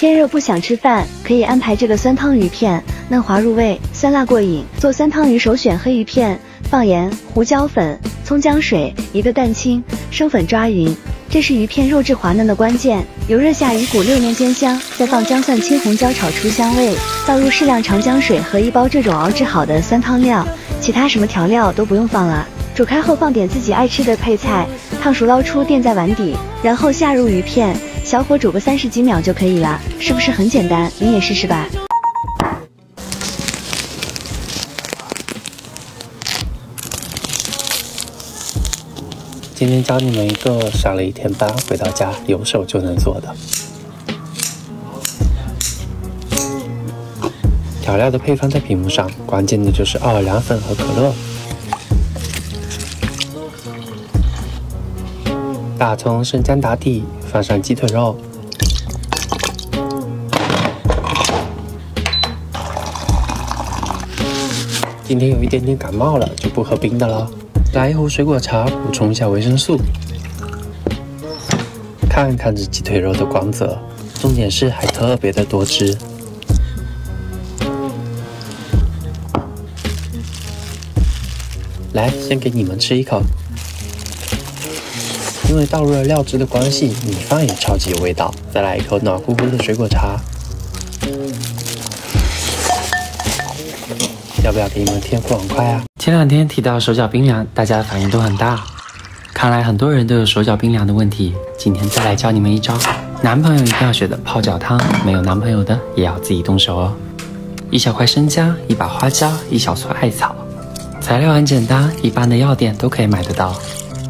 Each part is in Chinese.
天热不想吃饭，可以安排这个酸汤鱼片，嫩滑入味，酸辣过瘾。做酸汤鱼首选黑鱼片，放盐、胡椒粉、葱姜水，一个蛋清，生粉抓匀，这是鱼片肉质滑嫩的关键。油热下鱼骨六面煎香，再放姜蒜、青红椒炒出香味，倒入适量长姜水和一包这种熬制好的酸汤料，其他什么调料都不用放了。煮开后放点自己爱吃的配菜，烫熟捞出垫在碗底，然后下入鱼片。小火煮个三十几秒就可以了，是不是很简单？你也试试吧。今天教你们一个上了一天班回到家有手就能做的。调料的配方在屏幕上，关键的就是奥尔良粉和可乐。大葱生姜打底，放上鸡腿肉。今天有一点点感冒了，就不喝冰的了。来一壶水果茶，补充一下维生素。看看这鸡腿肉的光泽，重点是还特别的多汁。来，先给你们吃一口。因为倒入了料汁的关系，米饭也超级有味道。再来一口暖乎乎的水果茶，要不要给你们添副碗筷啊？前两天提到手脚冰凉，大家的反应都很大，看来很多人都有手脚冰凉的问题。今天再来教你们一招，男朋友一定要学的泡脚汤，没有男朋友的也要自己动手哦。一小块生姜，一把花椒，一小撮艾草，材料很简单，一般的药店都可以买得到。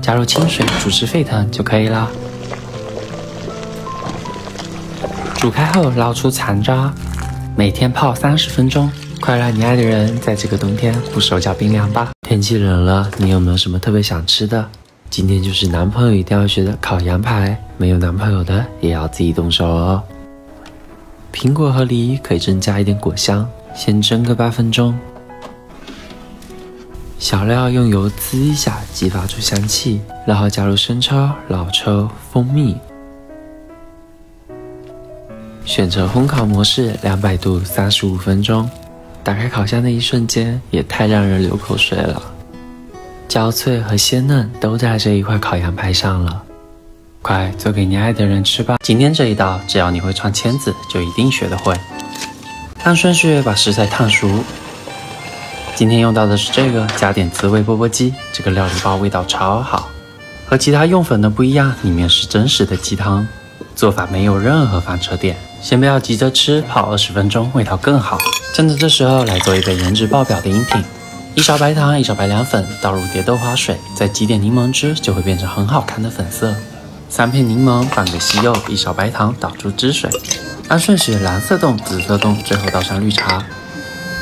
加入清水，煮至沸腾就可以了。煮开后捞出残渣，每天泡三十分钟。快让你爱的人在这个冬天不手脚冰凉吧！天气冷了，你有没有什么特别想吃的？今天就是男朋友一定要学的烤羊排，没有男朋友的也要自己动手哦。苹果和梨可以增加一点果香，先蒸个八分钟。小料用油滋一下，激发出香气，然后加入生抽、老抽、蜂蜜，选择烘烤模式，两百度三十五分钟。打开烤箱的一瞬间，也太让人流口水了，焦脆和鲜嫩都在这一块烤羊排上了，快做给你爱的人吃吧！今天这一道，只要你会串签子，就一定学得会。按顺序把食材烫熟。今天用到的是这个，加点滋味钵钵鸡。这个料理包味道超好，和其他用粉的不一样，里面是真实的鸡汤，做法没有任何翻车点。先不要急着吃，泡二十分钟味道更好。趁着这时候来做一杯颜值爆表的饮品：一勺白糖，一勺白凉粉，倒入蝶豆花水，再挤点柠檬汁，就会变成很好看的粉色。三片柠檬，半个西柚，一勺白糖，倒出汁水，按顺序蓝色冻、紫色冻，最后倒上绿茶。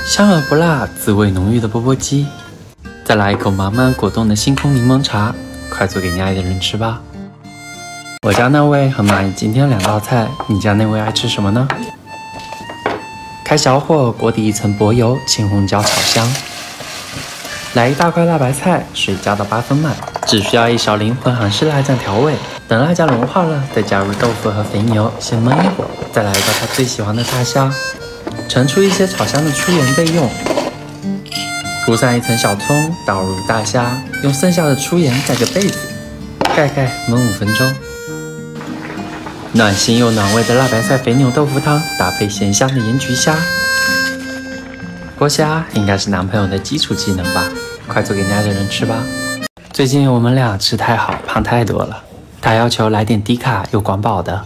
香而不辣，滋味浓郁的钵钵鸡，再来一口满满果冻的星空柠檬茶，快做给你爱的人吃吧！我家那位很满意今天两道菜，你家那位爱吃什么呢？开小火，锅底一层薄油，青红椒炒香，来一大块辣白菜，水加到八分满，只需要一勺灵魂韩式辣酱调味。等辣酱融化了，再加入豆腐和肥牛，先焖一会儿，再来一个他最喜欢的大虾。盛出一些炒香的粗盐备用，铺上一层小葱，倒入大虾，用剩下的粗盐盖个被子，盖盖焖五分钟。暖心又暖胃的辣白菜肥牛豆腐汤，搭配咸香的盐焗虾。剥虾应该是男朋友的基础技能吧，快做给你爱的人吃吧。最近我们俩吃太好，胖太多了，他要求来点低卡又管饱的。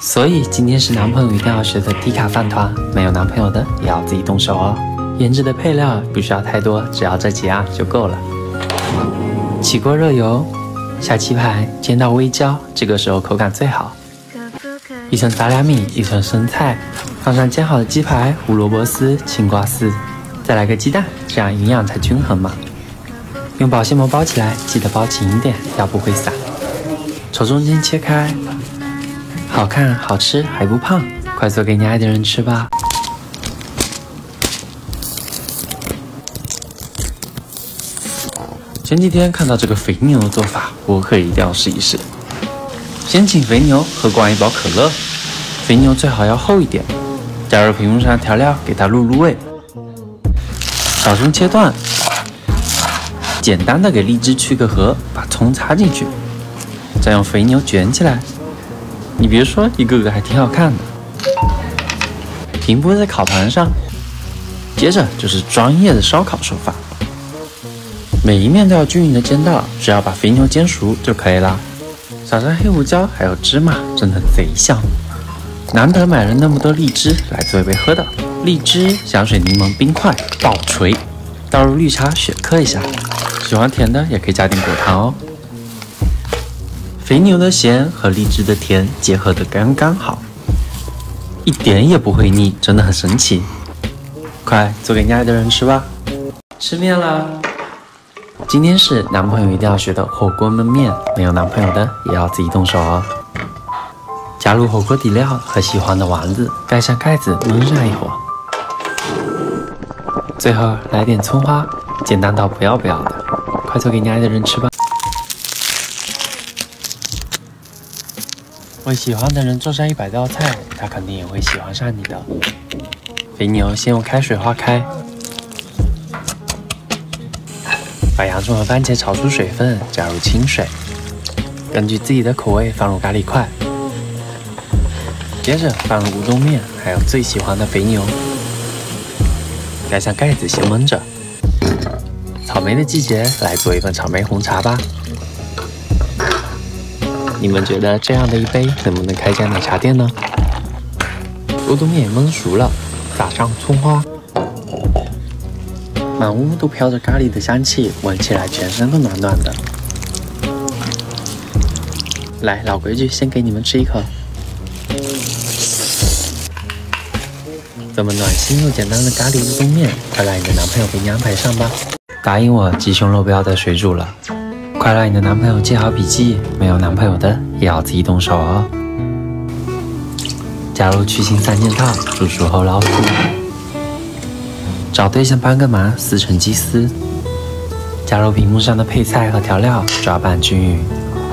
所以今天是男朋友一定要学的低卡饭团，没有男朋友的也要自己动手哦。腌制的配料不需要太多，只要这几样就够了。起锅热油，下鸡排，煎到微焦，这个时候口感最好。一层杂粮米，一层生菜，放上煎好的鸡排、胡萝卜丝、青瓜丝，再来个鸡蛋，这样营养才均衡嘛。用保鲜膜包起来，记得包紧一点，要不会散。从中间切开。好看、好吃还不胖，快做给你爱的人吃吧！前几天看到这个肥牛的做法，我可一定要试一试。先请肥牛喝光一包可乐，肥牛最好要厚一点。加入屏幕上的调料，给它入入味。小葱切断，简单的给荔枝去个核，把葱插进去，再用肥牛卷起来。你别说，一个个还挺好看的。平铺在烤盘上，接着就是专业的烧烤手法，每一面都要均匀的煎到，只要把肥牛煎熟就可以了。撒上黑胡椒还有芝麻，真的贼香。难得买了那么多荔枝来做一杯喝的，荔枝、香水、柠檬、冰块爆锤，倒入绿茶雪克一下，喜欢甜的也可以加点果糖哦。肥牛的咸和荔枝的甜结合的刚刚好，一点也不会腻，真的很神奇。快做给你爱的人吃吧！吃面啦！今天是男朋友一定要学的火锅焖面，没有男朋友的也要自己动手哦。加入火锅底料和喜欢的丸子，盖上盖子焖上一会儿。最后来点葱花，简单到不要不要的。快做给你爱的人吃吧！为喜欢的人做上一百道菜，他肯定也会喜欢上你的。肥牛先用开水化开，把洋葱和番茄炒出水分，加入清水，根据自己的口味放入咖喱块，接着放入乌冬面，还有最喜欢的肥牛，盖上盖子先焖着。草莓的季节，来做一份草莓红茶吧。你们觉得这样的一杯能不能开家奶茶店呢？乌冬面焖熟了，撒上葱花，满屋都飘着咖喱的香气，闻起来全身都暖暖的。来，老规矩，先给你们吃一口。这么暖心又简单的咖喱乌冬面，快让你的男朋友给你安排上吧！答应我，鸡胸肉不要再水煮了。快让你的男朋友记好笔记，没有男朋友的也要自己动手哦。加入去腥三件套，煮熟后捞出。找对象帮个忙，撕成鸡丝。加入屏幕上的配菜和调料，抓拌均匀。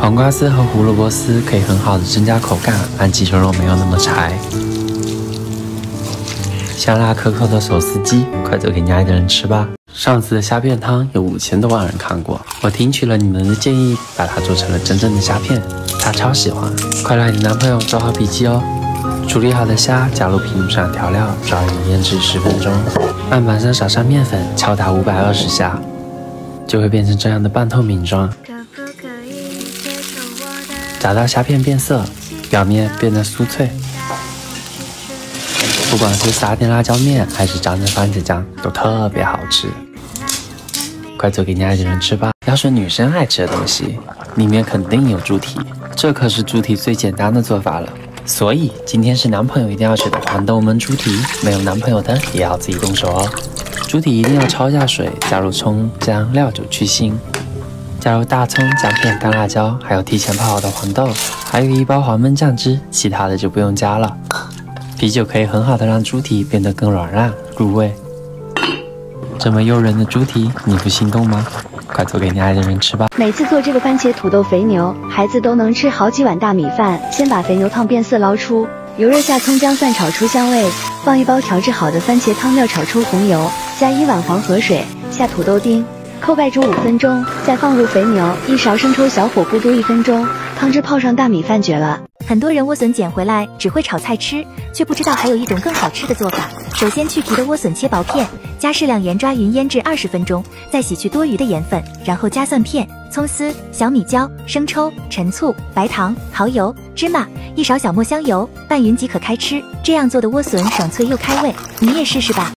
黄瓜丝和胡萝卜丝可以很好的增加口感，让鸡胸肉没有那么柴。香辣可口的手撕鸡，快做给你爱的人吃吧！上次的虾片汤有五千多万人看过，我听取了你们的建议，把它做成了真正的虾片，他超喜欢。快让你男朋友做好笔记哦！处理好的虾加入屏幕上调料，抓匀腌制十分钟。案板上撒上面粉，敲打五百二十下，就会变成这样的半透明状。炸到虾片变色，表面变得酥脆。不管是撒点辣椒面，还是沾着番茄酱，都特别好吃。快做给你爱的人吃吧！要是女生爱吃的东西，里面肯定有猪蹄，这可是猪蹄最简单的做法了。所以今天是男朋友一定要学的黄豆焖猪蹄，没有男朋友的也要自己动手哦。猪蹄一定要焯下水，加入葱姜料酒去腥，加入大葱、姜片、干辣椒，还有提前泡好的黄豆，还有一包黄焖酱汁，其他的就不用加了。啤酒可以很好的让猪蹄变得更软烂入味。这么诱人的猪蹄，你不心动吗？快做给你爱的人吃吧！每次做这个番茄土豆肥牛，孩子都能吃好几碗大米饭。先把肥牛烫变色捞出，油热下葱姜蒜炒出香味，放一包调制好的番茄汤料炒出红油，加一碗黄河水，下土豆丁，扣盖煮五分钟，再放入肥牛，一勺生抽，小火咕嘟一分钟，汤汁泡上大米饭，绝了。很多人莴笋捡回来只会炒菜吃，却不知道还有一种更好吃的做法。首先去皮的莴笋切薄片，加适量盐抓匀腌制二十分钟，再洗去多余的盐分，然后加蒜片、葱丝、小米椒、生抽、陈醋、白糖、蚝油、芝麻，一勺小磨香油，拌匀即可开吃。这样做的莴笋爽脆又开胃，你也试试吧。